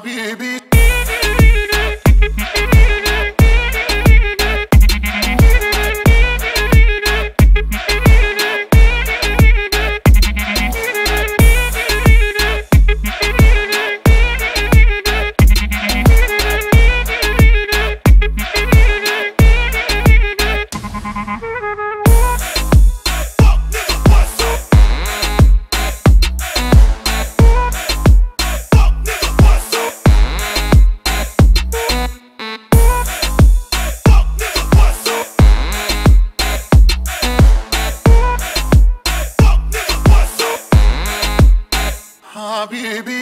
baby. حبيبي